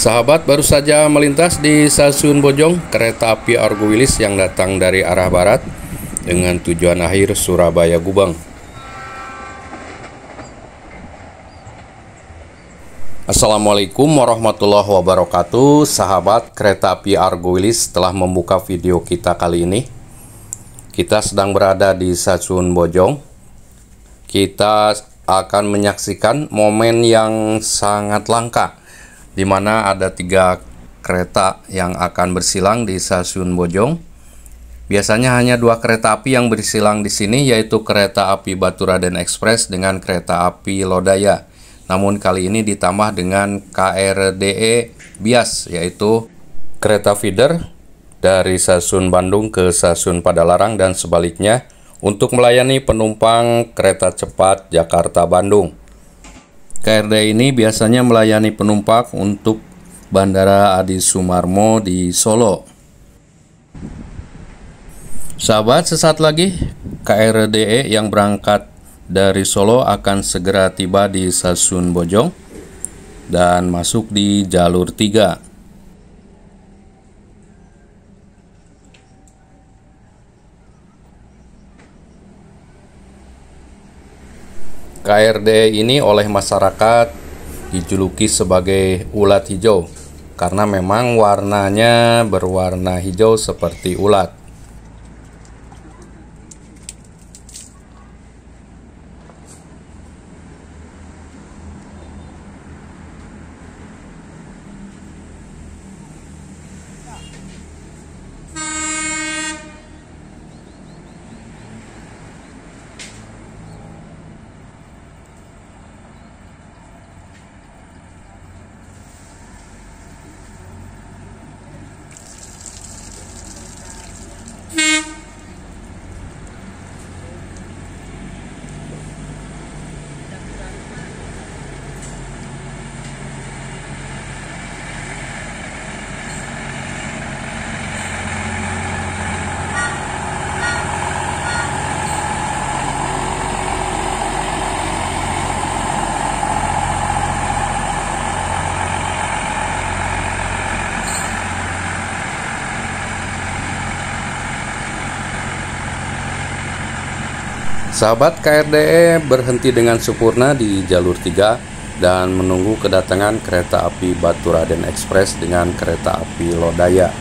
Sahabat baru saja melintas di stasiun Bojong kereta api Argo Wilis yang datang dari arah barat dengan tujuan akhir Surabaya Gubeng. Assalamualaikum warahmatullahi wabarakatuh Sahabat kereta api Argo Wilis telah membuka video kita kali ini Kita sedang berada di stasiun Bojong Kita akan menyaksikan momen yang sangat langka di mana ada tiga kereta yang akan bersilang di stasiun Bojong. Biasanya hanya dua kereta api yang bersilang di sini yaitu kereta api Batu Raden Express dengan kereta api Lodaya. Namun kali ini ditambah dengan KRDE Bias yaitu kereta feeder dari stasiun Bandung ke stasiun Padalarang dan sebaliknya untuk melayani penumpang kereta cepat Jakarta-Bandung. KRD ini biasanya melayani penumpang untuk Bandara Adi Sumarmo di Solo. Sahabat, sesaat lagi KRDE yang berangkat dari Solo akan segera tiba di stasiun Bojong dan masuk di jalur 3. KRD ini oleh masyarakat dijuluki sebagai ulat hijau karena memang warnanya berwarna hijau seperti ulat. Sahabat KRDE berhenti dengan sempurna di jalur 3 dan menunggu kedatangan kereta api Batu Raden Express dengan kereta api Lodaya.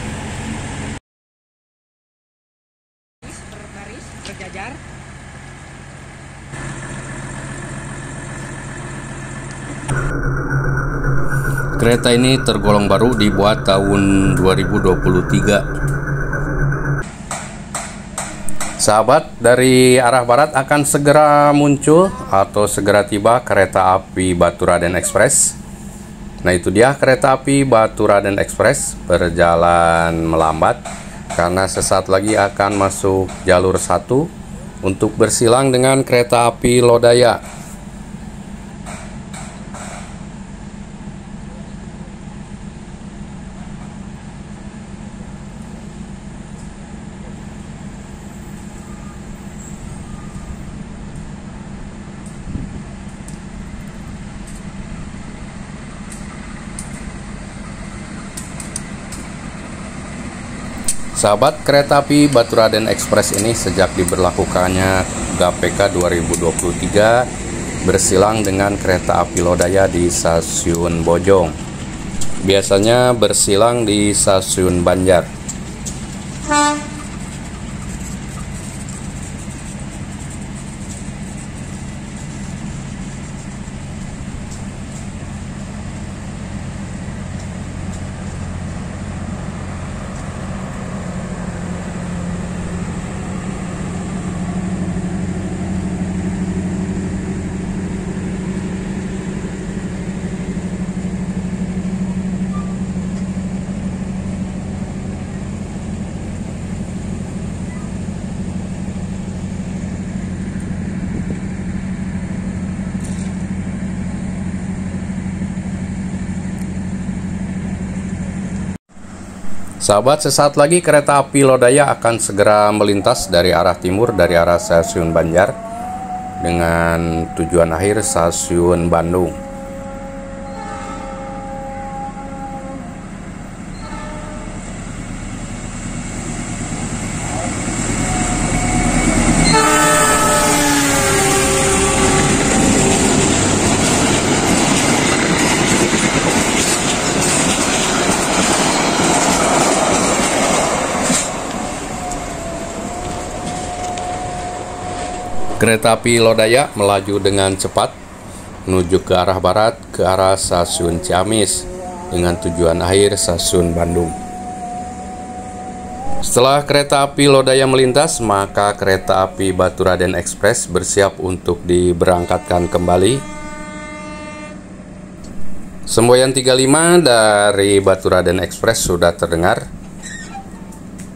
Kereta ini tergolong baru dibuat tahun 2023 Sahabat, dari arah barat akan segera muncul atau segera tiba kereta api Batu Raden Express. Nah, itu dia kereta api Batu Raden Express berjalan melambat karena sesaat lagi akan masuk jalur 1 untuk bersilang dengan kereta api Lodaya. Sahabat kereta api Batu Raden Express ini sejak diberlakukannya GPK 2023 bersilang dengan kereta api Lodaya di stasiun Bojong. Biasanya bersilang di stasiun Banjar. Sahabat, sesaat lagi kereta api Lodaya akan segera melintas dari arah timur dari arah stasiun Banjar dengan tujuan akhir stasiun Bandung. Kereta api Lodaya melaju dengan cepat menuju ke arah barat ke arah stasiun Ciamis dengan tujuan akhir stasiun Bandung. Setelah kereta api Lodaya melintas, maka kereta api Baturaden Express bersiap untuk diberangkatkan kembali. Semboyan 35 dari Baturaden Express sudah terdengar.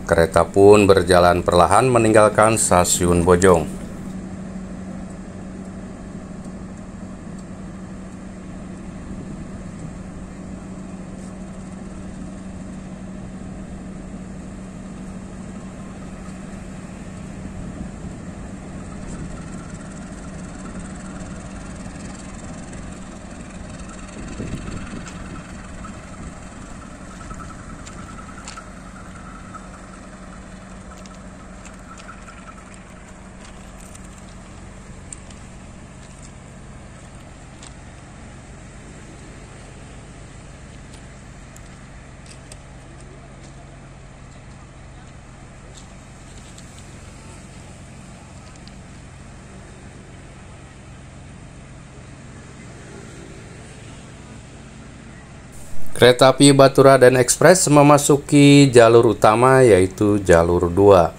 Kereta pun berjalan perlahan meninggalkan stasiun Bojong. Kereta api Batura dan Express memasuki jalur utama yaitu jalur 2.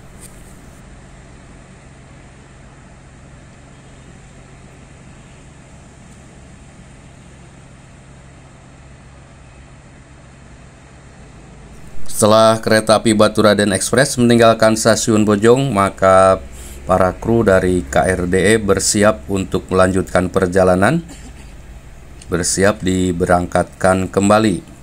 Setelah kereta api Batura dan Express meninggalkan stasiun Bojong, maka para kru dari KRDE bersiap untuk melanjutkan perjalanan, bersiap diberangkatkan kembali.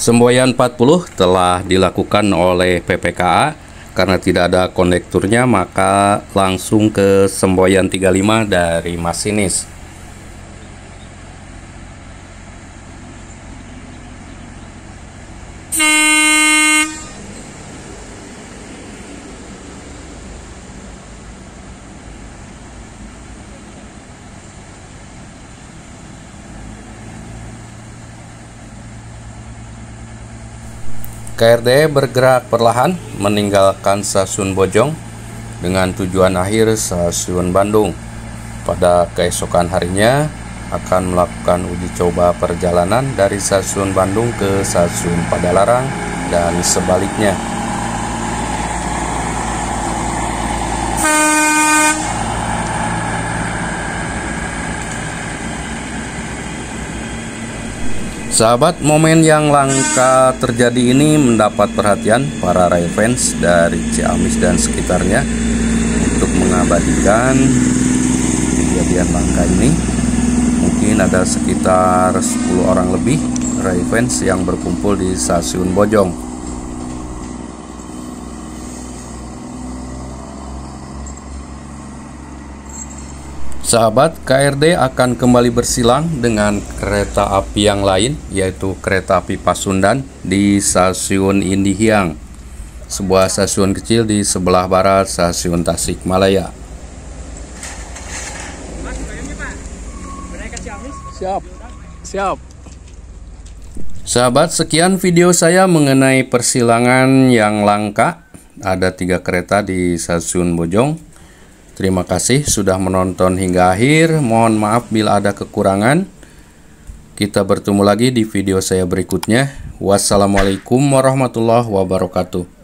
Semboyan 40 telah dilakukan oleh PPKA karena tidak ada konekturnya maka langsung ke semboyan 35 dari masinis. KRD bergerak perlahan meninggalkan stasiun Bojong dengan tujuan akhir stasiun Bandung. Pada keesokan harinya akan melakukan uji coba perjalanan dari stasiun Bandung ke stasiun Padalarang dan sebaliknya. Sahabat, momen yang langka terjadi ini mendapat perhatian para rail fans dari Ciamis dan sekitarnya untuk mengabadikan kejadian langka ini. Mungkin ada sekitar 10 orang lebih rail fans yang berkumpul di stasiun Bojong. Sahabat, KRD akan kembali bersilang dengan kereta api yang lain, yaitu kereta api Pasundan di stasiun Indihiang, sebuah stasiun kecil di sebelah barat stasiun Tasikmalaya. Siap, siap. Sahabat, sekian video saya mengenai persilangan yang langka. Ada tiga kereta di stasiun Bojong Terima kasih sudah menonton hingga akhir. Mohon maaf bila ada kekurangan. Kita bertemu lagi di video saya berikutnya. Wassalamualaikum warahmatullahi wabarakatuh.